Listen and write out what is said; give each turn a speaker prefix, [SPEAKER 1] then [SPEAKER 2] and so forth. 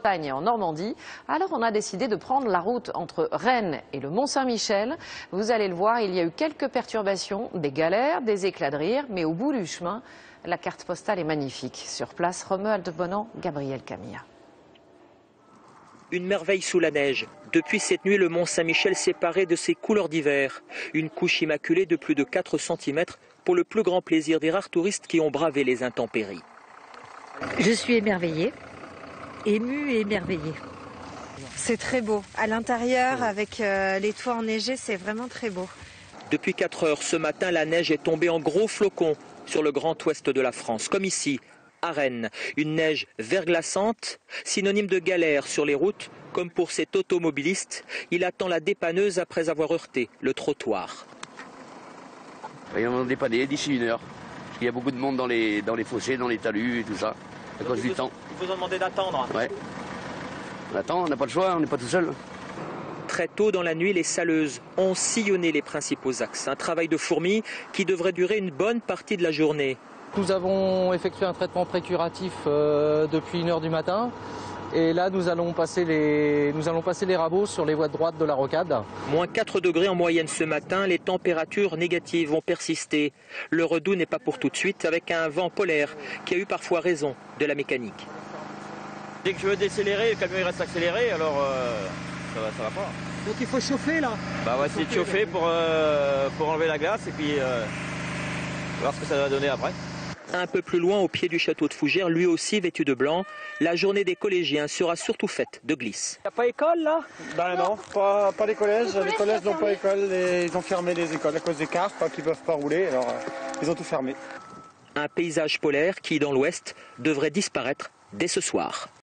[SPEAKER 1] Bretagne et en Normandie. Alors on a décidé de prendre la route entre Rennes et le Mont-Saint-Michel. Vous allez le voir, il y a eu quelques perturbations, des galères, des éclats de rire, mais au bout du chemin, la carte postale est magnifique. Sur place, Romuald Bonan, Gabriel Camilla.
[SPEAKER 2] Une merveille sous la neige. Depuis cette nuit, le Mont Saint-Michel séparé de ses couleurs d'hiver. Une couche immaculée de plus de 4 cm pour le plus grand plaisir des rares touristes qui ont bravé les intempéries.
[SPEAKER 3] Je suis émerveillée, émue et émerveillée.
[SPEAKER 4] C'est très beau. À l'intérieur, avec euh, les toits enneigés, c'est vraiment très beau.
[SPEAKER 2] Depuis 4 heures ce matin, la neige est tombée en gros flocons sur le grand ouest de la France, comme ici, à Rennes. Une neige verglaçante, synonyme de galère sur les routes, comme pour cet automobiliste. Il attend la dépanneuse après avoir heurté le trottoir.
[SPEAKER 5] Ils vont dépanner d'ici une heure. Parce qu'il y a beaucoup de monde dans les, dans les fossés, dans les talus et tout ça, à cause du temps.
[SPEAKER 2] Ils vous ont demandé d'attendre
[SPEAKER 5] Ouais. On attend, on n'a pas le choix, on n'est pas tout seul.
[SPEAKER 2] Très tôt dans la nuit, les saleuses ont sillonné les principaux axes. Un travail de fourmi qui devrait durer une bonne partie de la journée.
[SPEAKER 6] Nous avons effectué un traitement précuratif euh, depuis 1h du matin. Et là, nous allons, passer les, nous allons passer les rabots sur les voies de droite de la rocade.
[SPEAKER 2] Moins 4 degrés en moyenne ce matin, les températures négatives vont persister. Le redout n'est pas pour tout de suite avec un vent polaire qui a eu parfois raison de la mécanique.
[SPEAKER 7] Dès que je veux décélérer, le camion il reste accéléré, alors euh, ça, va, ça va pas.
[SPEAKER 8] Donc il faut chauffer là
[SPEAKER 7] Bah on va essayer de chauffer pour, euh, pour enlever la glace et puis euh, voir ce que ça va donner après.
[SPEAKER 2] Un peu plus loin, au pied du château de Fougères, lui aussi vêtu de blanc, la journée des collégiens sera surtout faite de glisse.
[SPEAKER 8] Il n'y a pas école là?
[SPEAKER 9] Ben non, pas, pas les collèges. Les collèges n'ont pas école. et ils ont fermé les écoles à cause des cars, pas qu'ils peuvent pas rouler. Alors euh, ils ont tout fermé.
[SPEAKER 2] Un paysage polaire qui, dans l'ouest, devrait disparaître dès ce soir.